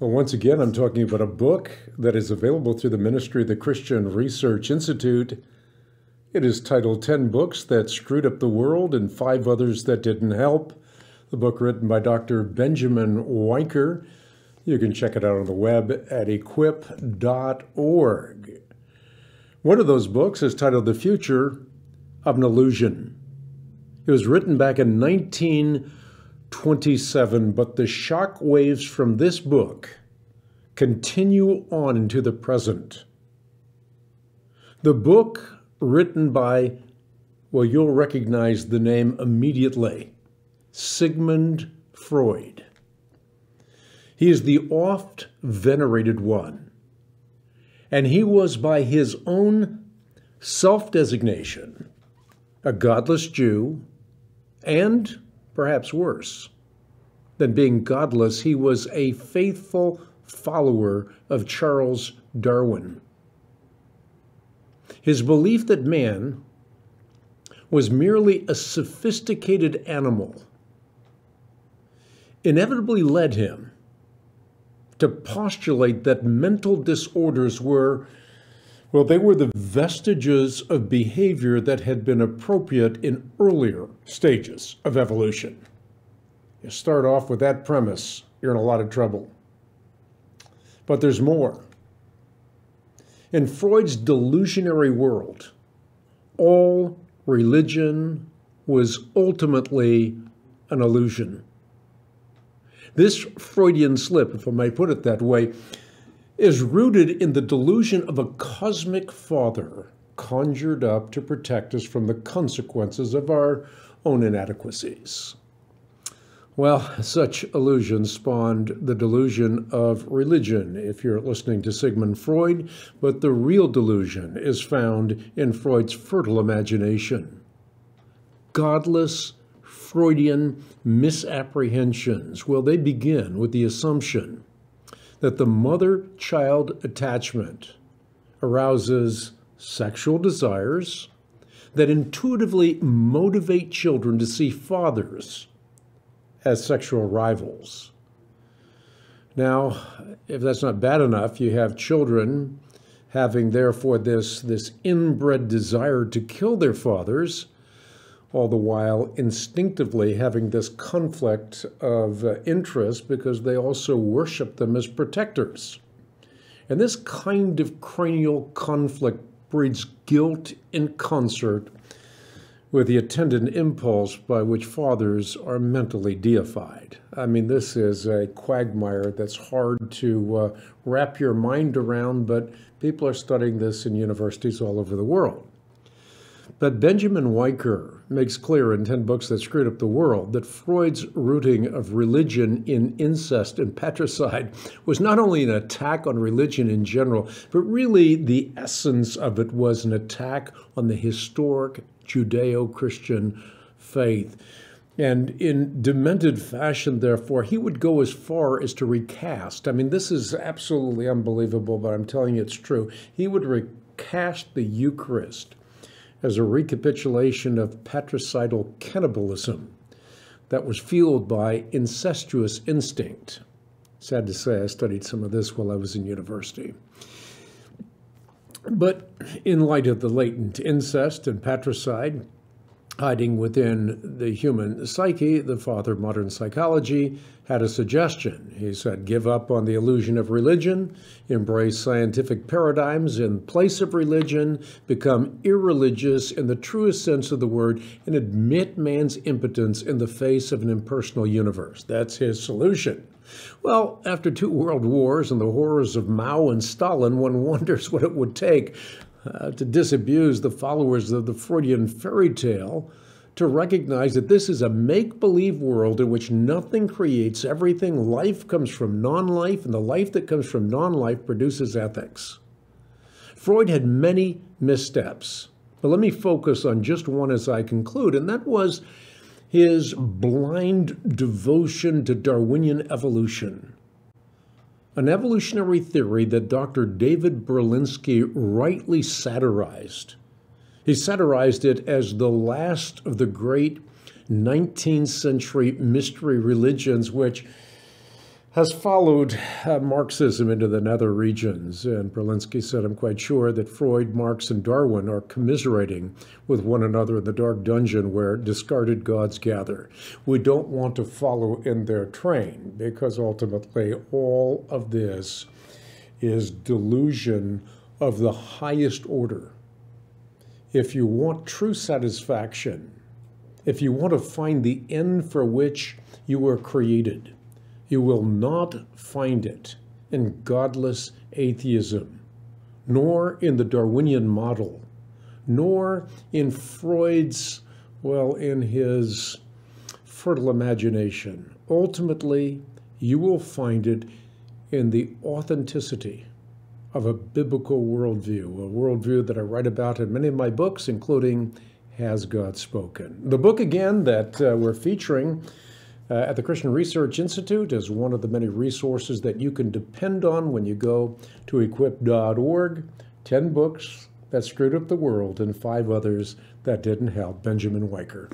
Well, once again, I'm talking about a book that is available through the ministry of the Christian Research Institute. It is titled 10 Books That Screwed Up the World and Five Others That Didn't Help. The book written by Dr. Benjamin Wiker. You can check it out on the web at equip.org. One of those books is titled The Future of an Illusion. It was written back in 19- 27, but the shock waves from this book continue on into the present. The book, written by, well, you'll recognize the name immediately Sigmund Freud. He is the oft venerated one, and he was, by his own self designation, a godless Jew and perhaps worse. Than being godless, he was a faithful follower of Charles Darwin. His belief that man was merely a sophisticated animal inevitably led him to postulate that mental disorders were well, they were the vestiges of behavior that had been appropriate in earlier stages of evolution. You start off with that premise, you're in a lot of trouble. But there's more. In Freud's delusionary world, all religion was ultimately an illusion. This Freudian slip, if I may put it that way, is rooted in the delusion of a cosmic father conjured up to protect us from the consequences of our own inadequacies. Well, such illusions spawned the delusion of religion, if you're listening to Sigmund Freud, but the real delusion is found in Freud's fertile imagination. Godless Freudian misapprehensions, well, they begin with the assumption that the mother child attachment arouses sexual desires that intuitively motivate children to see fathers as sexual rivals. Now, if that's not bad enough, you have children having therefore this, this inbred desire to kill their fathers all the while instinctively having this conflict of uh, interest because they also worship them as protectors. And this kind of cranial conflict breeds guilt in concert with the attendant impulse by which fathers are mentally deified. I mean, this is a quagmire that's hard to uh, wrap your mind around, but people are studying this in universities all over the world. But Benjamin Wiker makes clear in 10 Books That Screwed Up the World that Freud's rooting of religion in incest and patricide was not only an attack on religion in general, but really the essence of it was an attack on the historic Judeo Christian faith. And in demented fashion, therefore, he would go as far as to recast. I mean, this is absolutely unbelievable, but I'm telling you it's true. He would recast the Eucharist as a recapitulation of patricidal cannibalism that was fueled by incestuous instinct. Sad to say, I studied some of this while I was in university. But in light of the latent incest and patricide hiding within the human psyche, the father of modern psychology had a suggestion. He said, give up on the illusion of religion, embrace scientific paradigms in place of religion, become irreligious in the truest sense of the word, and admit man's impotence in the face of an impersonal universe. That's his solution. Well, after two world wars and the horrors of Mao and Stalin, one wonders what it would take uh, to disabuse the followers of the Freudian fairy tale to recognize that this is a make believe world in which nothing creates everything. Life comes from non life, and the life that comes from non life produces ethics. Freud had many missteps, but let me focus on just one as I conclude, and that was his blind devotion to Darwinian evolution. An evolutionary theory that Dr. David Berlinski rightly satirized he satirized it as the last of the great 19th century mystery religions, which has followed uh, Marxism into the nether regions. And Berlinski said, I'm quite sure that Freud, Marx, and Darwin are commiserating with one another in the dark dungeon where discarded gods gather. We don't want to follow in their train because ultimately all of this is delusion of the highest order. If you want true satisfaction, if you want to find the end for which you were created, you will not find it in godless atheism, nor in the Darwinian model, nor in Freud's, well, in his fertile imagination. Ultimately, you will find it in the authenticity of a biblical worldview, a worldview that I write about in many of my books, including Has God Spoken? The book, again, that uh, we're featuring uh, at the Christian Research Institute is one of the many resources that you can depend on when you go to equip.org. 10 books that screwed up the world and five others that didn't help. Benjamin Wiker.